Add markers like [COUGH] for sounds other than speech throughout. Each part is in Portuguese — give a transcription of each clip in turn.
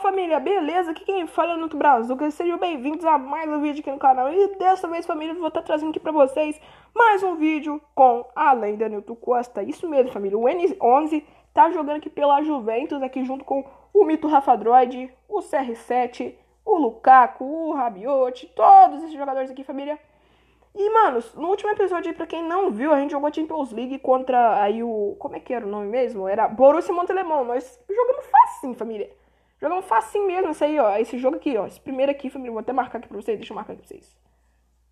família, beleza? Aqui quem fala é o Nuto Brazuca, sejam bem-vindos a mais um vídeo aqui no canal E dessa vez família, eu vou estar trazendo aqui pra vocês mais um vídeo com a lenda Nilton Costa Isso mesmo família, o N11 tá jogando aqui pela Juventus, aqui junto com o Mito Rafa Droid, o CR7, o Lukaku, o Rabiot, todos esses jogadores aqui família e, manos, no último episódio aí, pra quem não viu, a gente jogou Champions League contra aí o... Como é que era o nome mesmo? Era Borussia Montelemon. Nós jogamos facinho, família. Jogamos facinho mesmo, isso aí, ó. Esse jogo aqui, ó. Esse primeiro aqui, família. Vou até marcar aqui pra vocês. Deixa eu marcar aqui pra vocês.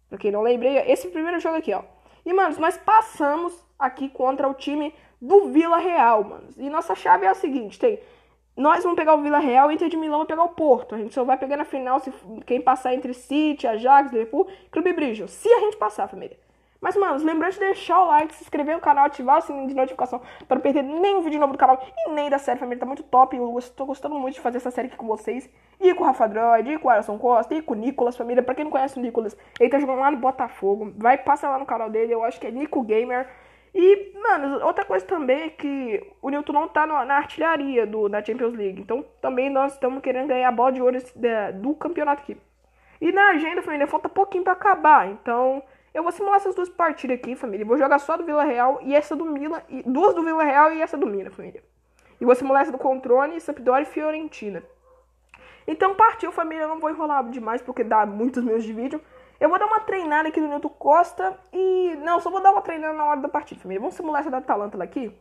Pra quem não lembrei, esse primeiro jogo aqui, ó. E, manos, nós passamos aqui contra o time do Vila Real, manos. E nossa chave é a seguinte, tem nós vamos pegar o Vila Real, Inter de Milão vai pegar o Porto. A gente só vai pegar na final se quem passar entre City, Ajax, Liverpool, Clube Bridge. Se a gente passar, família. Mas, mano, lembrando de deixar o like, se inscrever no canal, ativar o sininho de notificação para não perder nenhum vídeo novo do canal e nem da série, família. Tá muito top. Eu estou gostando muito de fazer essa série aqui com vocês. E com o Rafa Droid, e com o Alisson Costa, e com o Nicolas, família. Pra quem não conhece o Nicolas, ele tá jogando lá no Botafogo. Vai, passa lá no canal dele, eu acho que é Nico Gamer. E, mano, outra coisa também é que o Newton não tá na artilharia do, da Champions League. Então, também nós estamos querendo ganhar a bola de ouro do campeonato aqui. E na agenda, família, falta pouquinho para acabar. Então, eu vou simular essas duas partidas aqui, família. Vou jogar só do Vila Real e essa do Milan. E, duas do Vila Real e essa do Milan, família. E vou simular essa do Controne, Sampdoria e Fiorentina. Então, partiu, família. Eu não vou enrolar demais porque dá muitos meses de vídeo. Eu vou dar uma treinada aqui no Nilton Costa e... Não, só vou dar uma treinada na hora da partida, família. Vamos simular essa da Atalanta aqui.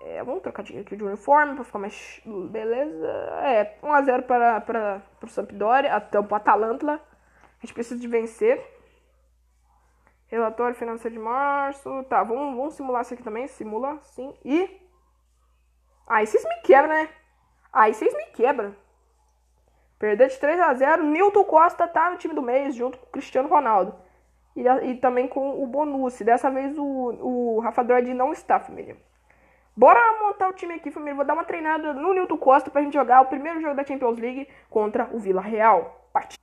É, vamos trocar aqui de uniforme pra ficar mais... Beleza. É, 1x0 para, para, para o Sampdoria, até o Atalanta. A gente precisa de vencer. Relatório financeiro de março. Tá, vamos, vamos simular isso aqui também. Simula, sim. E... Aí vocês me quebram, né? Aí vocês me quebram. Perdeu de 3 a 0 Nilton Costa tá no time do mês, junto com o Cristiano Ronaldo. E, e também com o Bonucci. Dessa vez o, o Rafa Droid não está, família. Bora montar o time aqui, família. Vou dar uma treinada no Nilton Costa pra gente jogar o primeiro jogo da Champions League contra o Vila Real. Partida.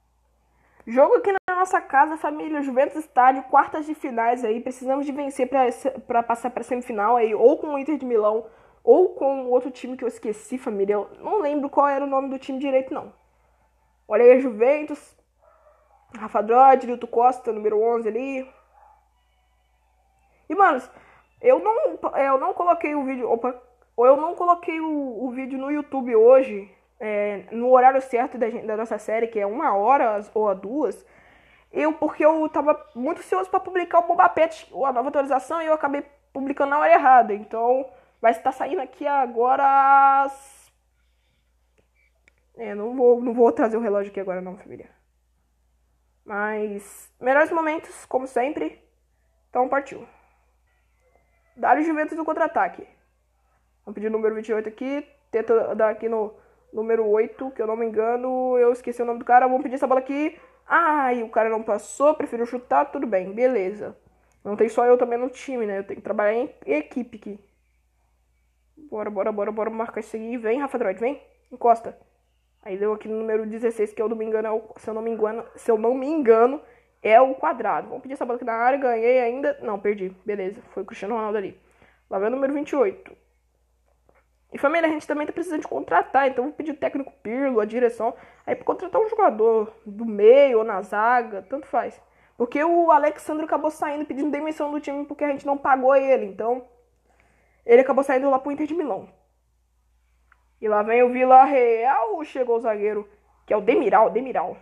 Jogo aqui na nossa casa, família. Juventus Estádio, quartas de finais aí. Precisamos de vencer para passar pra semifinal aí, ou com o Inter de Milão, ou com outro time que eu esqueci, família. Eu não lembro qual era o nome do time direito, não. Olha aí a Juventus. Rafa Droid, Lito Costa, número 11 ali. E, manos, eu não, eu não coloquei o vídeo... Opa! Eu não coloquei o, o vídeo no YouTube hoje, é, no horário certo da, da, nossa série, que é uma hora ou duas. Eu, porque eu tava muito ansioso para publicar o Boba Pet, a nova atualização, e eu acabei publicando na hora errada. Então, vai estar saindo aqui agora às é, não vou, não vou trazer o relógio aqui agora não, família. Mas, melhores momentos, como sempre. Então, partiu. Dário Juventus no contra-ataque. Vamos pedir o número 28 aqui. Tenta dar aqui no número 8, que eu não me engano. Eu esqueci o nome do cara. Vamos pedir essa bola aqui. Ai, o cara não passou, preferiu chutar. Tudo bem, beleza. Não tem só eu também no time, né? Eu tenho que trabalhar em equipe aqui. Bora, bora, bora, bora marcar isso aí. Vem, Rafa Droid, vem. Encosta. Aí deu aqui no número 16, que eu não me engano, é o, se eu não me engano, se eu não me engano, é o quadrado. Vamos pedir essa bola aqui na área, ganhei ainda. Não, perdi. Beleza, foi o Cristiano Ronaldo ali. Lá vem o número 28. E família, a gente também tá precisando de contratar, então vou pedir o técnico Pirlo, a direção, aí pra contratar um jogador do meio ou na zaga, tanto faz. Porque o Alexandre acabou saindo pedindo demissão do time porque a gente não pagou ele, então ele acabou saindo lá pro Inter de Milão. E lá vem o Vila Real, chegou o zagueiro, que é o Demiral, Demiral.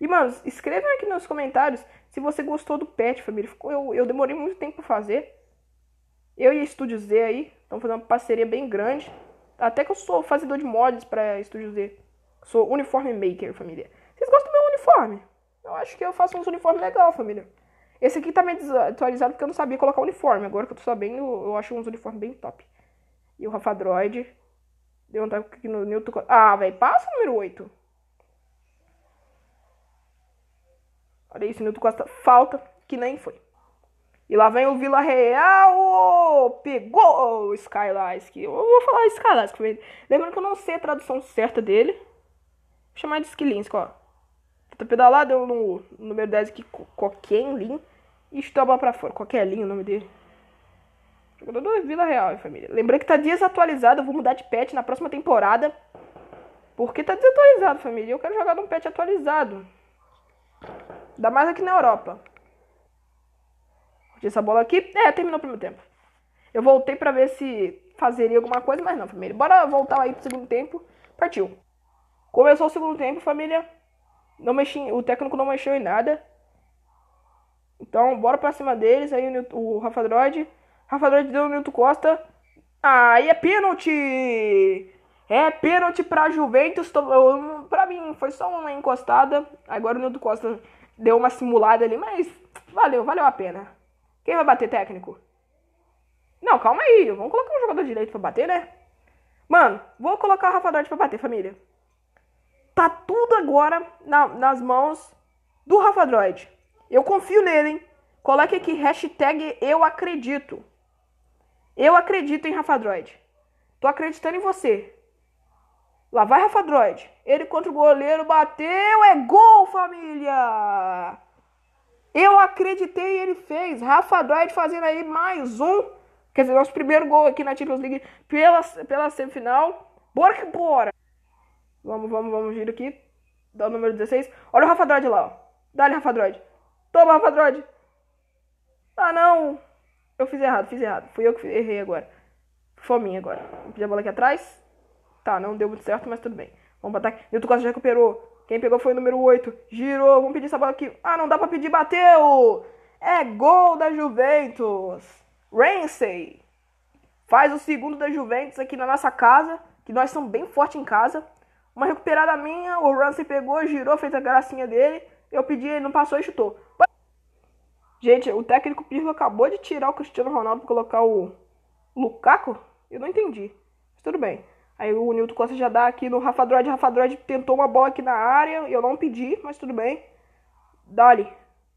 E, mano, escrevam aqui nos comentários se você gostou do pet, família. Eu, eu demorei muito tempo pra fazer. Eu e Estúdio Z aí, estão fazendo uma parceria bem grande. Até que eu sou fazedor de mods pra Estúdio Z. Sou uniforme maker, família. Vocês gostam do meu uniforme? Eu acho que eu faço uns uniformes legal, família. Esse aqui tá meio desatualizado porque eu não sabia colocar uniforme. Agora que eu tô sabendo, eu acho uns uniformes bem top. E o Rafa Droid Deu um aqui no Newton. Ah, velho, passa o número 8. Olha isso, Newton Costa. Falta, que nem foi. E lá vem o Vila Real. Pegou o Skylask. Eu vou falar Skylask. Lembrando que eu não sei a tradução certa dele. Vou chamar de Skilinsk, ó. Tenta pedalar, deu no número 10 aqui, Coquelin. E estoba pra fora. Coquelin o nome dele. Jogador do Vila Real, família. Lembrando que tá desatualizado, eu vou mudar de pet na próxima temporada. Porque tá desatualizado, família. Eu quero jogar num patch atualizado. Ainda mais aqui na Europa. Essa bola aqui. É, terminou o primeiro tempo. Eu voltei pra ver se fazeria alguma coisa, mas não, família. Bora voltar aí pro segundo tempo. Partiu. Começou o segundo tempo, família. Não mexi, o técnico não mexeu em nada. Então, bora pra cima deles. Aí o, o Rafa Droid. Rafa Droid deu o Nilton Costa. Aí ah, é pênalti! É pênalti pra Juventus. Pra mim, foi só uma encostada. Agora o Nilton Costa deu uma simulada ali, mas valeu, valeu a pena. Quem vai bater técnico? Não, calma aí. Vamos colocar um jogador direito pra bater, né? Mano, vou colocar o Rafa Droid pra bater, família. Tá tudo agora na, nas mãos do Rafa Droid. Eu confio nele, hein? Coloque aqui hashtag eu acredito. Eu acredito em Rafa Droid. Tô acreditando em você. Lá vai Rafa Droid. Ele contra o goleiro bateu. É gol, família! Eu acreditei e ele fez. Rafa Droid fazendo aí mais um. Quer dizer, nosso primeiro gol aqui na Champions League pela, pela semifinal. Bora que bora! Vamos, vamos, vamos vir aqui. Dá o número 16. Olha o Rafa Droid lá, ó. Dá-lhe, Rafa Droid. Toma, Rafa Droid. Ah, não. Eu fiz errado, fiz errado. Fui eu que errei agora. Fominha agora. Vou pedir a bola aqui atrás. Tá, não deu muito certo, mas tudo bem. Vamos para ataque. Nilton Costa já recuperou. Quem pegou foi o número 8. Girou. Vamos pedir essa bola aqui. Ah, não dá pra pedir. Bateu. É gol da Juventus. Ramsey. Faz o segundo da Juventus aqui na nossa casa. Que nós somos bem fortes em casa. Uma recuperada minha, o Ramsey pegou, girou, fez a gracinha dele. Eu pedi, ele não passou e chutou. Gente, o técnico Pirlo acabou de tirar o Cristiano Ronaldo para colocar o Lukaku. Eu não entendi. Mas tudo bem. Aí o Nilton Costa já dá aqui no Rafa Droid. Rafa Droid tentou uma bola aqui na área. Eu não pedi, mas tudo bem. Dali.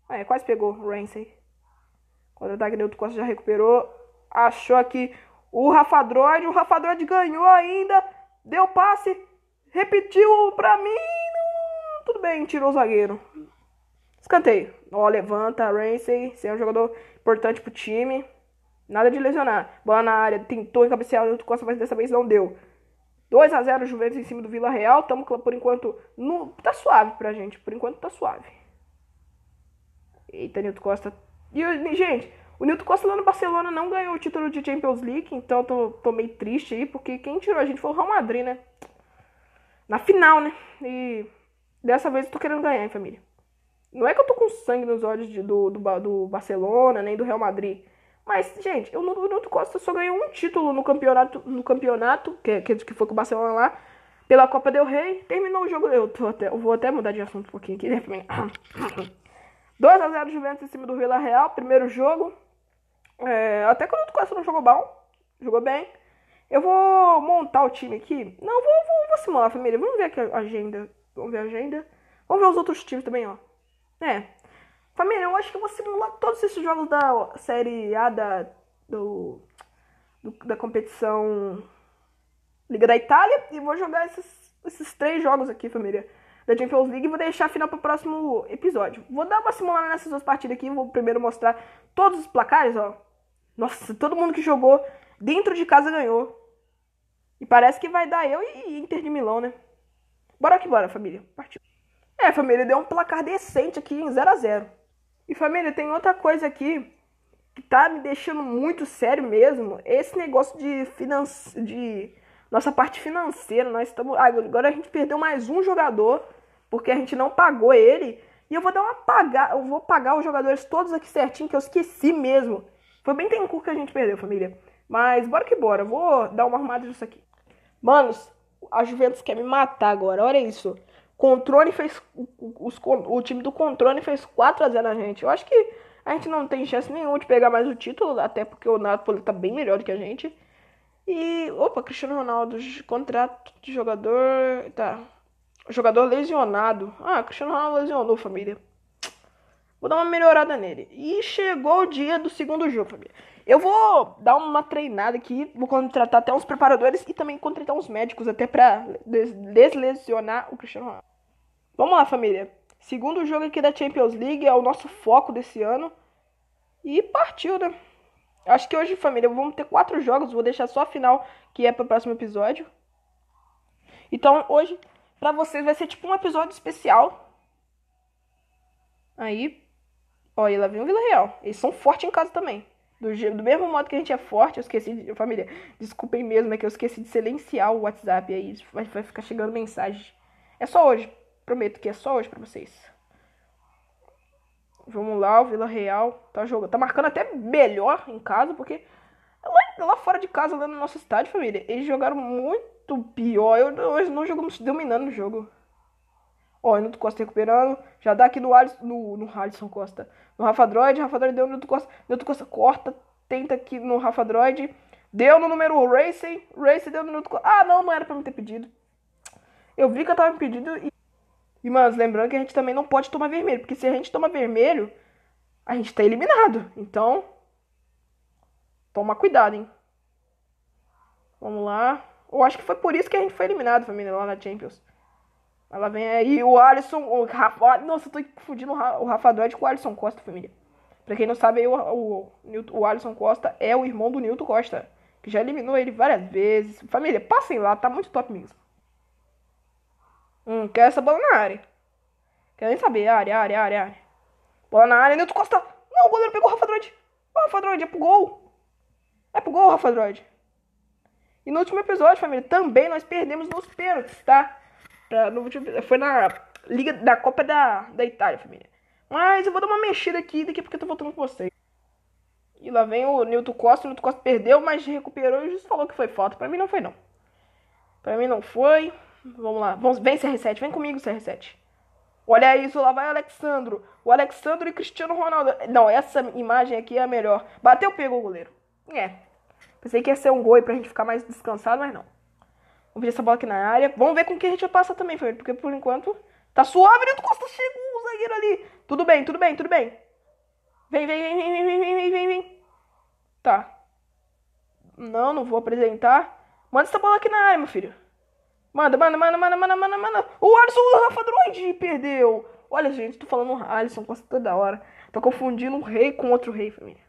Ah, é, quase pegou o Ramsey. Quando o ataque Nilton Costa já recuperou. Achou aqui o Rafa Droid. O Rafa Droid ganhou ainda. Deu passe. Repetiu pra mim. Tudo bem, tirou o zagueiro. Escanteio. Ó, levanta, Ramsey. Você é um jogador importante pro time. Nada de lesionar. Bola na área. Tentou encabecear o Costa, mas dessa vez não deu. 2 a 0 Juventus em cima do Vila Real. Tamo por enquanto. No... Tá suave pra gente. Por enquanto tá suave. Eita, Nilton Costa. E, gente, o Nilton Costa lá no Barcelona não ganhou o título de Champions League. Então tô, tô meio triste aí. Porque quem tirou a gente foi o Real Madrid, né? na final, né? E dessa vez eu tô querendo ganhar, hein, família. Não é que eu tô com sangue nos olhos de, do, do, do, Barcelona, nem do Real Madrid. Mas, gente, o Nuno Costa só ganhou um título no campeonato, no campeonato que, que, que foi com o Barcelona lá, pela Copa del Rey. Terminou o jogo. Eu, tô até, eu vou até mudar de assunto um pouquinho aqui, né, família? 2x0 [COUGHS] Juventus em cima do Vila Real, primeiro jogo. É, até que o Nuno Costa não jogou bom, jogou bem. Eu vou montar o time aqui. Não, vou, vou, vou simular, família. Vamos ver aqui a agenda. Vamos ver a agenda. Vamos ver os outros times também, ó. É. Família, eu acho que eu vou simular todos esses jogos da Série A da, do, do da competição Liga da Itália. E vou jogar esses, esses três jogos aqui, família. Da Champions League e vou deixar a final para o próximo episódio. Vou dar uma simulada nessas duas partidas aqui. Vou primeiro mostrar todos os placares, ó. Nossa, todo mundo que jogou dentro de casa ganhou. E parece que vai dar eu e Inter de Milão, né? Bora que bora, família. Partiu. É, família, deu um placar decente aqui em 0 a 0 E família, tem outra coisa aqui que tá me deixando muito sério mesmo. Esse negócio de finance... de nossa parte financeira. Nós estamos. Agora a gente perdeu mais um jogador. Porque a gente não pagou ele. E eu vou dar uma pagar. Eu vou pagar os jogadores todos aqui certinho, que eu esqueci mesmo. Foi bem tempo que a gente perdeu, família. Mas bora que bora. Vou dar uma arrumada nisso aqui. Manos, a Juventus quer me matar agora. Olha isso. Controle fez. Os, o time do Controle fez 4x0 na gente. Eu acho que a gente não tem chance nenhuma de pegar mais o título, até porque o Napoli tá bem melhor do que a gente. E. Opa, Cristiano Ronaldo, contrato de jogador. Tá. Jogador lesionado. Ah, Cristiano Ronaldo lesionou, família. Vou dar uma melhorada nele. E chegou o dia do segundo jogo, família. Eu vou dar uma treinada aqui, vou contratar até uns preparadores e também contratar uns médicos até pra des deslesionar o Cristiano Ronaldo. Vamos lá, família. Segundo jogo aqui da Champions League é o nosso foco desse ano. E partiu, né? Acho que hoje, família, vamos ter quatro jogos. Vou deixar só a final, que é para o próximo episódio. Então, hoje Pra vocês vai ser tipo um episódio especial. Aí, olha, lá vem o Vila Real. Eles são fortes em casa também. Do, do mesmo modo que a gente é forte, eu esqueci de. Família, desculpem mesmo, é que eu esqueci de silenciar o WhatsApp aí. Vai, vai ficar chegando mensagem. É só hoje. Prometo que é só hoje pra vocês. Vamos lá, o Vila Real tá jogando. Tá marcando até melhor em casa, porque lá, lá fora de casa, lá no nosso estádio, família, eles jogaram muito pior. Eu, nós não jogamos dominando o jogo. Ó, Nilton Costa recuperando. Já dá aqui no, Alisson, no, no Alisson Costa. No Rafa Droid. Rafa Droid deu no Nilton Costa. Nilton Costa corta. Tenta aqui no Rafa Droid. Deu no número Racing. Racing deu no Nilton Costa. Ah, não, não era pra me ter pedido. Eu vi que eu tava impedido e. E, mano, lembrando que a gente também não pode tomar vermelho. Porque se a gente toma vermelho, a gente tá eliminado. Então. Toma cuidado, hein? Vamos lá. Eu acho que foi por isso que a gente foi eliminado, família, lá na Champions. Ela vem aí o Alisson, o Rafa. Nossa, eu tô confundindo o Rafa Droid com o Alisson Costa, família. Pra quem não sabe, aí, o, o, o Alisson Costa é o irmão do Nilton Costa. Que já eliminou ele várias vezes. Família, passem lá, tá muito top mesmo. Hum, quer essa bola na área. Quer nem saber, área, área, área, área. Bola na área, Nilton Costa. Não, o goleiro pegou o Rafa Droid. O Rafa Droid é pro gol. É pro gol, Rafa Droid. E no último episódio, família, também nós perdemos nos pênaltis, tá? Pra, no, foi na Liga da Copa da, da Itália, família. Mas eu vou dar uma mexida aqui, daqui porque eu tô voltando com vocês. E lá vem o Nilton Costa. O Nilton Costa perdeu, mas recuperou e justo falou que foi falta. Pra mim não foi, não. Pra mim não foi. Vamos lá. Vamos, vem CR7, vem comigo, CR7. Olha isso, lá vai o Alexandro. O Alexandro e Cristiano Ronaldo. Não, essa imagem aqui é a melhor. Bateu, pegou o goleiro. É. Pensei que ia ser um gol pra gente ficar mais descansado, mas não. Vamos ver essa bola aqui na área. Vamos ver com que a gente vai passar também, família. Porque por enquanto tá suave. Nilton Costa chegou o zagueiro ali. Tudo bem, tudo bem, tudo bem. Vem, vem, vem, vem, vem, vem, vem, vem, vem. Tá. Não, não vou apresentar. Manda essa bola aqui na área, meu filho. Manda, manda, manda, manda, manda, manda, manda. O Alisson, o Rafa Droid perdeu. Olha, gente, tô falando Alisson Costa toda hora. Tô confundindo um rei com outro rei, família.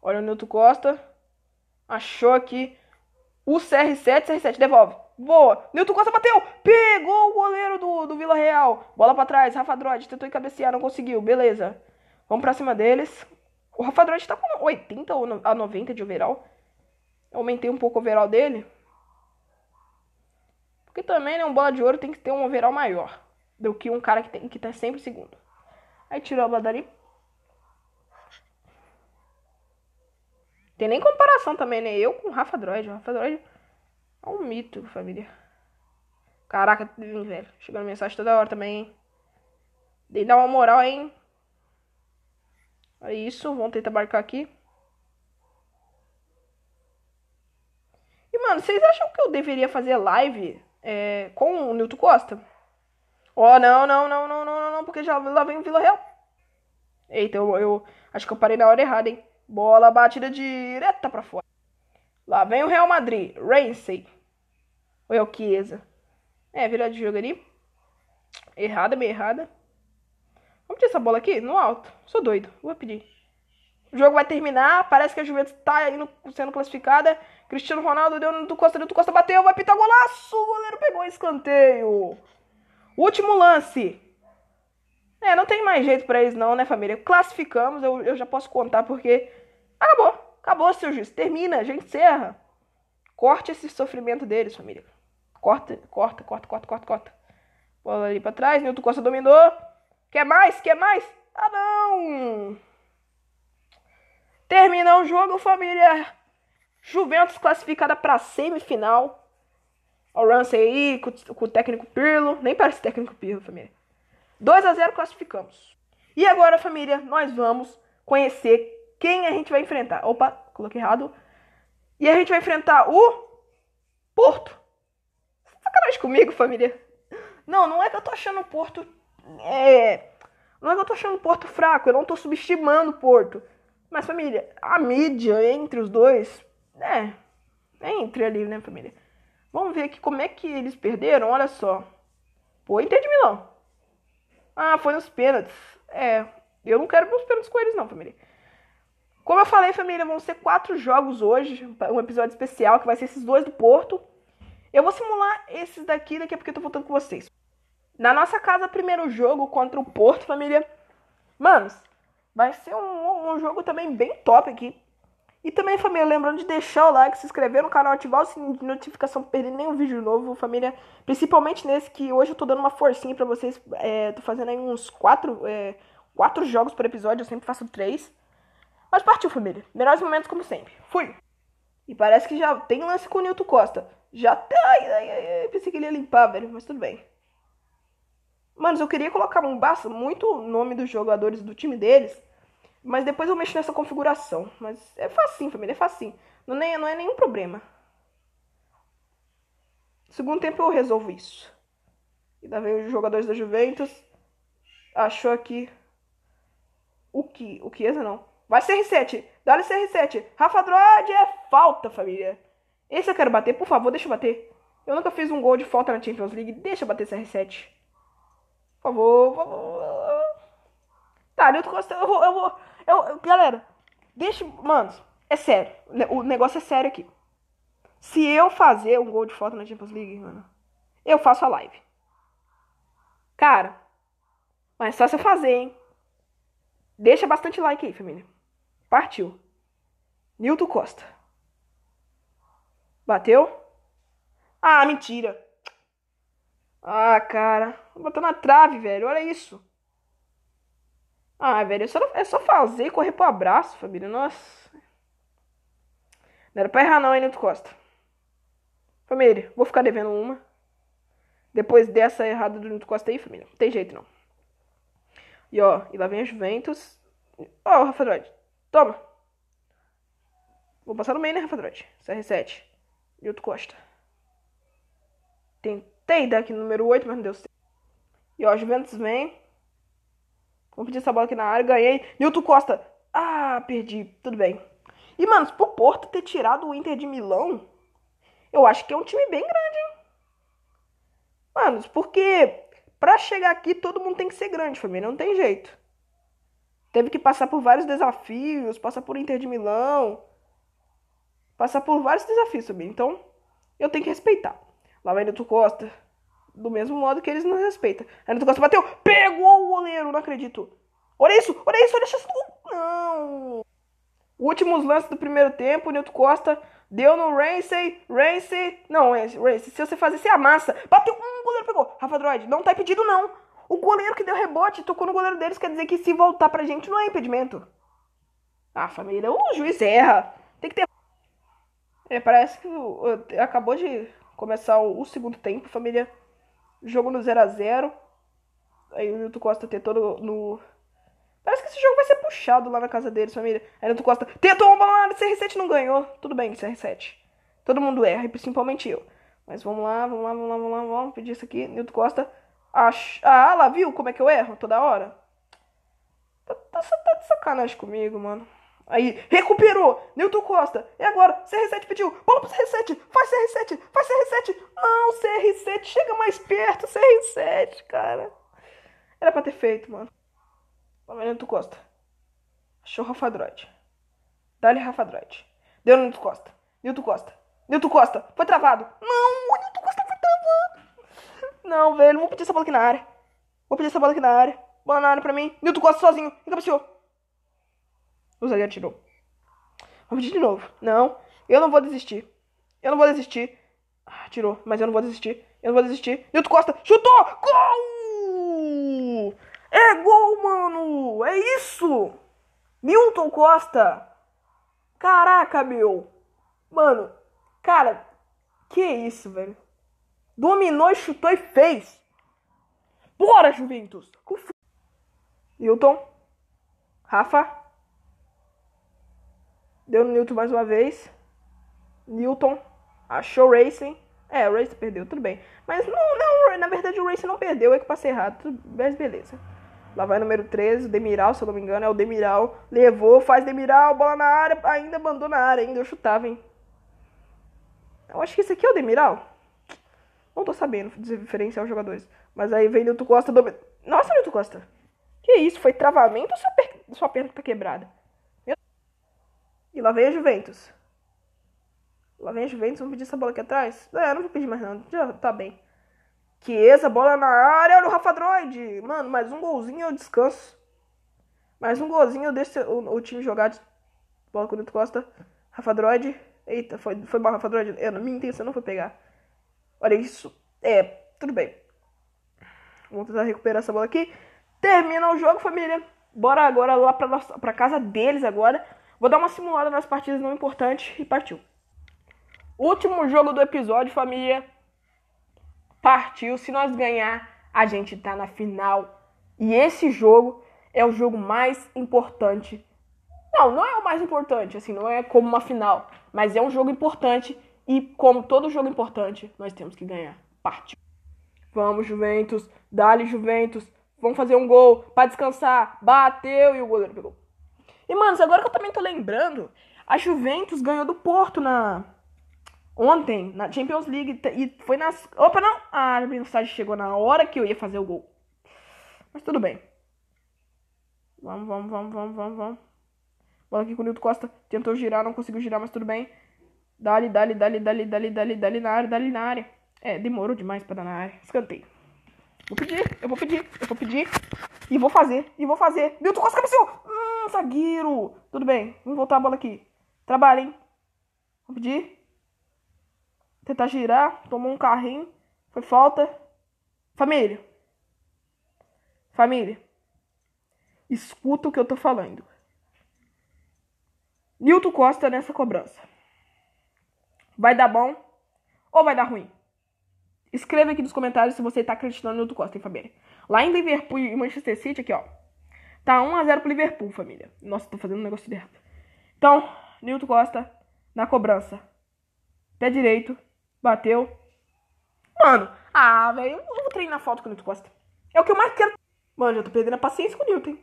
Olha o Nilton Costa. Achou aqui o CR7, CR7 devolve. Boa. Nilton Costa bateu. Pegou o goleiro do, do Vila Real. Bola para trás. Rafa Droid tentou cabecear, não conseguiu. Beleza. Vamos pra cima deles. O Rafa Droid tá com 80 ou a 90 de overall. Aumentei um pouco o overall dele. Porque também, né, um bola de ouro tem que ter um overall maior do que um cara que, tem, que tá sempre segundo. Aí tirou a bola dali. Tem nem comparação também, né? Eu com o Rafa Droid. O Rafa Droid é um mito, família. Caraca, velho. Chegando mensagem toda hora também, hein? Dei dar uma moral, hein? É isso, vamos tentar marcar aqui. E, mano, vocês acham que eu deveria fazer live é, com o Nilton Costa? Ó, oh, não, não, não, não, não, não, porque já lá vem o Vila Real. Eita, eu, eu acho que eu parei na hora errada, hein? Bola batida direta para fora. Lá vem o Real Madrid. Ramsey. Ou é o Chiesa? É, virada de jogo ali. Errada, meio errada. Vamos tirar essa bola aqui no alto. Sou doido. Vou pedir. O jogo vai terminar. Parece que a Juventus tá indo, sendo classificada. Cristiano Ronaldo deu no Costa, do Costa bateu. Vai pitar golaço. O goleiro pegou escanteio. Último lance. É, não tem mais jeito para eles não, né, família? Classificamos, eu, eu já posso contar porque acabou. Acabou, seu juiz. Termina, a gente encerra. Corte esse sofrimento deles, família. Corta, corta, corta, corta, corta, corta. Bola ali pra trás, Nilton Costa dominou. Quer mais? Quer mais? Ah, não! Termina o jogo, família. Juventus classificada pra semifinal. O Ramsey aí com, com o técnico Pirlo. Nem parece técnico Pirlo, família. 2 a 0 classificamos. E agora, família, nós vamos conhecer quem a gente vai enfrentar. Opa, coloquei errado. E a gente vai enfrentar o Porto. Sacanagem comigo, família. Não, não é que eu tô achando o Porto. É. Não é que eu tô achando o Porto fraco, eu não tô subestimando o Porto. Mas, família, a mídia entre os dois. É. É entre ali, né, família? Vamos ver aqui como é que eles perderam. Olha só. Pô, Inter de Milão. Ah, foi nos pênaltis. É, eu não quero meus pênaltis com eles, não, família. Como eu falei, família, vão ser quatro jogos hoje. Um episódio especial que vai ser esses dois do Porto. Eu vou simular esses daqui daqui a pouco eu tô voltando com vocês. Na nossa casa, primeiro jogo contra o Porto, família. Manos, vai ser um, um jogo também bem top aqui. E também, família, lembrando de deixar o like, se inscrever no canal, ativar o sininho de notificação pra perder nenhum vídeo novo, família. Principalmente nesse que hoje eu tô dando uma forcinha pra vocês. É, tô fazendo aí uns quatro, é, quatro jogos por episódio, eu sempre faço três. Mas partiu, família. Melhores momentos como sempre. Fui! E parece que já tem lance com o Nilton Costa. Já tá. Pensei que ele ia limpar, velho, mas tudo bem. Manos, eu queria colocar um basta muito nome dos jogadores do time deles. Mas depois eu mexo nessa configuração. Mas é facinho, família, é facinho. Não é, não é nenhum problema. Segundo tempo eu resolvo isso. E daí veio os jogadores da Juventus. Achou aqui. O que? O que? Não. Vai CR7. Dá-lhe CR7. Rafa Droid é falta, família. Esse eu quero bater. Por favor, deixa eu bater. Eu nunca fiz um gol de falta na Champions League. Deixa eu bater CR7. Por favor, por favor. Nilton Costa, eu vou, eu vou. Eu, galera, deixa. Mano, é sério. O negócio é sério aqui. Se eu fazer um gol de foto na Champions League, mano, eu faço a live. Cara, mas só se eu fazer, hein? Deixa bastante like aí, família. Partiu. Nilton Costa. Bateu? Ah, mentira. Ah, cara. Botou na trave, velho. Olha isso. Ah, velho, é só, é só fazer e correr pro abraço, família. Nossa. Não era pra errar não, hein, Nilton Costa. Família, vou ficar devendo uma. Depois dessa errada do Nilton Costa aí, família. Não tem jeito, não. E, ó, e lá vem a Juventus. Ó, o Rafa Droid. Toma. Vou passar no meio, né, Rafa Droid? CR7. Nilton Costa. Tentei dar aqui no número 8, mas não deu certo. E, ó, a Juventus vem. Vamos pedir essa bola aqui na área. Ganhei. Nilton Costa. Ah, perdi. Tudo bem. E, mano, pro Porto ter tirado o Inter de Milão, eu acho que é um time bem grande, hein? Mano, porque pra chegar aqui todo mundo tem que ser grande, família. Não tem jeito. Teve que passar por vários desafios, passar por Inter de Milão, passar por vários desafios, família. Então, eu tenho que respeitar. Lá vai Nilton Costa do mesmo modo que eles não respeitam. Renato Costa bateu, pegou o goleiro, não acredito. Olha isso, olha isso, olha isso. Não. Últimos lances do primeiro tempo, Nilton Costa deu no Ramsey, Ramsey, não, Ramsey, se você fazer, você amassa. Bateu, um goleiro pegou. Rafa Droid, não tá impedido não. O goleiro que deu rebote tocou no goleiro deles, quer dizer que se voltar pra gente não é impedimento. Ah, família, o juiz erra. Tem que ter... É, parece que acabou de começar o segundo tempo, família. Jogo no 0 a 0 Aí o Nilton Costa tentou no, no, Parece que esse jogo vai ser puxado lá na casa deles, família. Aí Nilton Costa tentou uma bola na CR7 não ganhou. Tudo bem, CR7. Todo mundo erra, principalmente eu. Mas vamos lá, vamos lá, vamos lá, vamos lá, vamos pedir isso aqui. Nilton Costa. Ach... Ah, lá, viu como é que eu erro toda hora? Tá, tá, tá de sacanagem comigo, mano. Aí, recuperou. Newton Costa. E agora? CR7 pediu. Bola pro CR7. Faz CR7. Faz CR7. Não, CR7. Chega mais perto. CR7, cara. Era pra ter feito, mano. Vamos ver Newton Costa. Achou Rafa Droid. Dá-lhe Rafa Droid. Deu no Newton Costa. Newton Costa. Newton Costa. Foi travado. Não, o Newton Costa foi travado. Não, velho. Vou pedir essa bola aqui na área. Vou pedir essa bola aqui na área. Bola na área pra mim. Newton Costa sozinho. Encapeciou. O zagueiro tirou. Vamos de novo. Não, eu não vou desistir. Eu não vou desistir. Ah, tirou, mas eu não vou desistir. Eu não vou desistir. Nilton Costa, chutou! Gol! É gol, mano! É isso! Milton Costa! Caraca, meu! Mano, cara, que isso, velho? Dominou, chutou e fez! Bora, Juventus! Milton, Rafa, Deu no Newton mais uma vez. Newton achou o Racing. É, o Racing perdeu, tudo bem. Mas não, não, na verdade o Racing não perdeu, é que passei errado. Mas beleza. Lá vai o número 13, o Demiral, se eu não me engano, é o Demiral. Levou, faz Demiral, bola na área, ainda mandou na área, ainda eu chutava, hein. Eu acho que esse aqui é o Demiral. Não tô sabendo diferenciar os jogadores. Mas aí vem Nilton Costa. Do... Nossa, Nilton Costa. Que isso? Foi travamento ou sua, per... sua perna tá quebrada? E lá vem a Juventus. Lá vem a Juventus, vamos pedir essa bola aqui atrás? É, não vou pedir mais não, já tá bem. Que essa bola na área, olha o Rafa Droid. Mano, mais um golzinho eu descanso. Mais um golzinho eu deixo o, o time jogar. De... Bola com o Nito Costa. Rafa Droid. Eita, foi, foi mal Rafa Droid. Eu, minha intenção não foi pegar. Olha isso. É, tudo bem. Vamos tentar recuperar essa bola aqui. Termina o jogo, família. Bora agora lá pra, nossa, pra casa deles agora. Vou dar uma simulada nas partidas não importantes e partiu. Último jogo do episódio, família. Partiu. Se nós ganhar, a gente tá na final. E esse jogo é o jogo mais importante. Não, não é o mais importante, assim, não é como uma final. Mas é um jogo importante. E como todo jogo importante, nós temos que ganhar. Partiu. Vamos, Juventus. Dale, Juventus. Vamos fazer um gol para descansar. Bateu e o goleiro pegou. E, mano, agora que eu também tô lembrando, a Juventus ganhou do Porto na. Ontem, na Champions League. E foi nas. Opa, não! A mensagem chegou na hora que eu ia fazer o gol. Mas tudo bem. Vamos, vamos, vamos, vamos, vamos, vamos. Bola aqui com o Nilton Costa. Tentou girar, não conseguiu girar, mas tudo bem. Dali, dali, dali, dali, dali, dali, dali na área, dali na área. É, demorou demais pra dar na área. Escanteio. Vou pedir, eu vou pedir, eu vou pedir. E vou fazer, e vou fazer. Nilton Costa cabeceou! Hum, zagueiro! Tudo bem, vamos voltar a bola aqui. Trabalha, hein? Vou pedir. Tentar girar, tomou um carrinho. Foi falta. Família. Família. Escuta o que eu tô falando. Nilton Costa nessa cobrança. Vai dar bom ou vai dar ruim? Escreva aqui nos comentários se você tá acreditando no Nilton Costa, hein, família. Lá em Liverpool e Manchester City, aqui, ó. Tá 1x0 pro Liverpool, família. Nossa, tô fazendo um negócio de errado. Então, Nilton Costa na cobrança. Pé direito. Bateu. Mano, ah, velho, eu vou treinar falta com o Nilton Costa. É o que eu mais quero. Mano, já tô perdendo a paciência com o Nilton?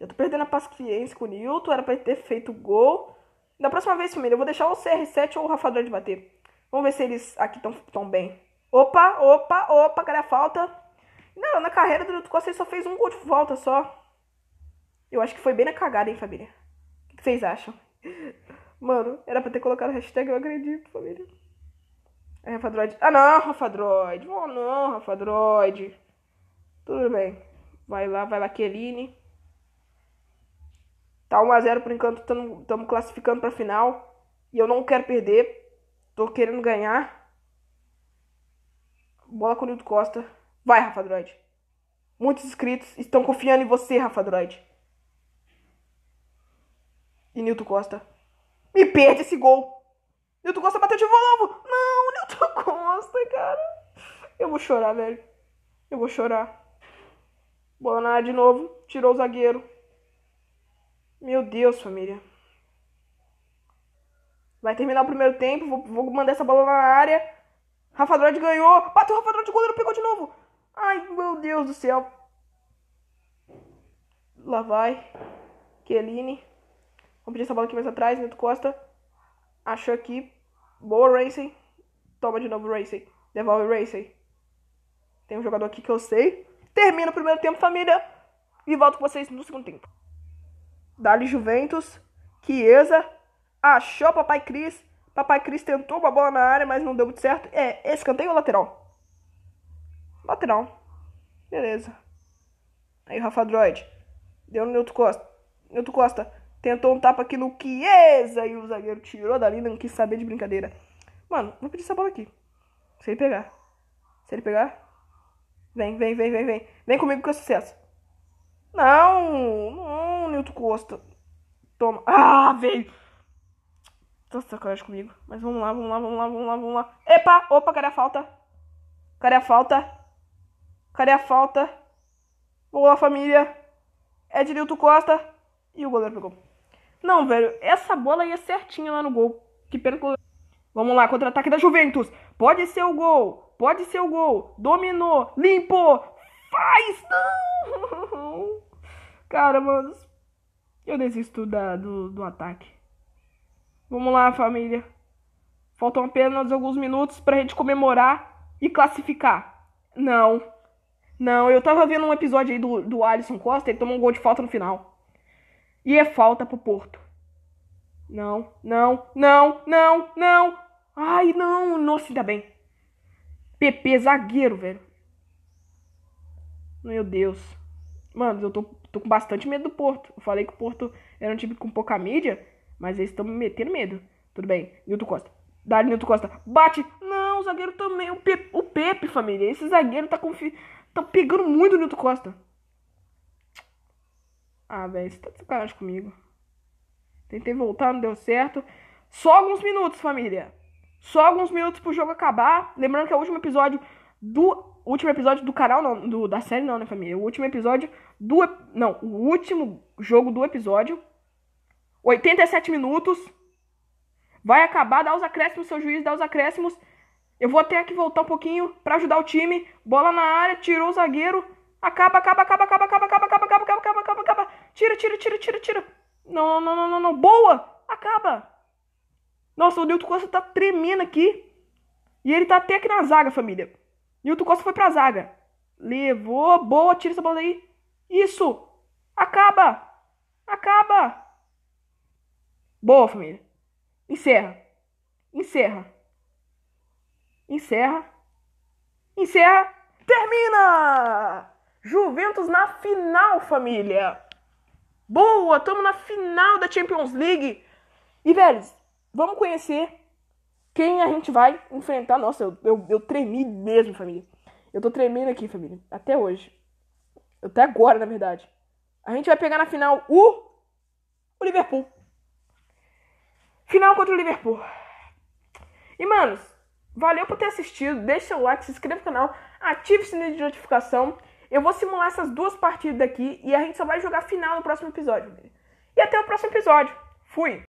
Já tô perdendo a paciência com o Nilton. Era pra ter feito gol. Da próxima vez, família, eu vou deixar o CR7 ou o Rafa de bater. Vamos ver se eles aqui estão tão bem. Opa, opa, opa, cadê a falta? Não, na carreira do Nilton Costa ele só fez um gol de volta só. Eu acho que foi bem na cagada, hein, família? O que vocês acham? Mano, era pra ter colocado hashtag eu acredito, família. É, Rafa Droid. Ah, não, Rafa Droid. Oh, não, Rafa Droid. Tudo bem. Vai lá, vai lá, Keline. Tá 1x0 por enquanto, estamos classificando pra final. E eu não quero perder. Tô querendo ganhar. Bola com o Nilton Costa. Vai, Rafa Droid. Muitos inscritos estão confiando em você, Rafa Droid. E Nilton Costa. Me perde esse gol. Nilton Costa bateu de novo. Não, Nilton [LAUGHS] Costa, cara. Eu vou chorar, velho. Eu vou chorar. Bola na área de novo. Tirou o zagueiro. Meu Deus, família. Vai terminar o primeiro tempo. Vou, vou mandar essa bola na área. Rafa Droid ganhou. Bateu o Rafa Droid, o goleiro pegou de novo. Ai, meu Deus do céu. Lá vai. Keline. Vamos pedir essa bola aqui mais atrás. Neto Costa. Achou aqui. Boa, Racing. Toma de novo, Racing. Devolve, Racing. Tem um jogador aqui que eu sei. Termina o primeiro tempo, família. E volto com vocês no segundo tempo. Dali Juventus. Chiesa. Achou Papai Cris. Papai Cris tentou uma bola na área, mas não deu muito certo. É, escanteio ou lateral? Lateral. Beleza. Aí o Rafa Droid. Deu no Nilton Costa. Nilton Costa tentou um tapa aqui no Chiesa e o zagueiro tirou dali, não quis saber de brincadeira. Mano, vou pedir essa bola aqui. Se ele pegar. Se ele pegar. Vem, vem, vem, vem, vem. Vem comigo que é sucesso. Não, não, Nilton Costa. Toma. Ah, veio. Tô sacanagem comigo. Mas vamos lá, vamos lá, vamos lá, vamos lá, vamos lá. Epa! Opa, cadê a falta? Cadê a falta? Cadê a falta? Boa, família. É de Nilton Costa. E o goleiro pegou. Não, velho. Essa bola ia certinha lá no gol. Que pena que Vamos lá, contra-ataque da Juventus. Pode ser o gol. Pode ser o gol. Dominou. Limpou. Faz! Não! [LAUGHS] Cara, mano. Eu desisto da, do, do ataque. Vamos lá, família. Faltam apenas alguns minutos pra gente comemorar e classificar. Não. Não, eu tava vendo um episódio aí do, do Alisson Costa, ele tomou um gol de falta no final. E é falta pro Porto. Não, não, não, não, não. Ai, não. Nossa, ainda bem. PP, zagueiro, velho. Meu Deus. Mano, eu tô, tô com bastante medo do Porto. Eu falei que o Porto era um time com pouca mídia, mas eles estão me metendo medo. Tudo bem. Nilton Costa. Dá-lhe Nilton Costa. Bate. Não, o zagueiro também. O Pepe, o Pepe família. Esse zagueiro tá, confi... tá pegando muito o Nilton Costa. Ah, velho, você tá de sacanagem comigo. Tentei voltar, não deu certo. Só alguns minutos, família. Só alguns minutos pro jogo acabar. Lembrando que é o último episódio do. Último episódio do canal, não. Do, da série, não, né, família? O último episódio do. Não, o último jogo do episódio. 87 minutos. Vai acabar, dá os acréscimos, seu juiz dá os acréscimos. Eu vou até aqui voltar um pouquinho para ajudar o time. Bola na área, tirou o zagueiro. Acaba, acaba, acaba, acaba, acaba, acaba, acaba, acaba, acaba, acaba, acaba, acaba. Tira, tira, tira, tira, tira. Não, não, não, não, não. Boa! Acaba! Nossa, o Nilton Costa tá tremendo aqui. E ele tá até aqui na zaga, família. Nilton Costa foi pra zaga. Levou. Boa, tira essa bola aí. Isso! Acaba! Acaba! Boa, família. Encerra. Encerra. Encerra. Encerra. Termina! Juventus na final, família. Boa, estamos na final da Champions League. E, velhos, vamos conhecer quem a gente vai enfrentar. Nossa, eu, eu, eu tremi mesmo, família. Eu tô tremendo aqui, família. Até hoje. Até agora, na verdade. A gente vai pegar na final o, o Liverpool. Final contra o Liverpool. E, manos, valeu por ter assistido. Deixa o like, se inscreva no canal, ative o sininho de notificação. Eu vou simular essas duas partidas aqui e a gente só vai jogar final no próximo episódio. E até o próximo episódio. Fui!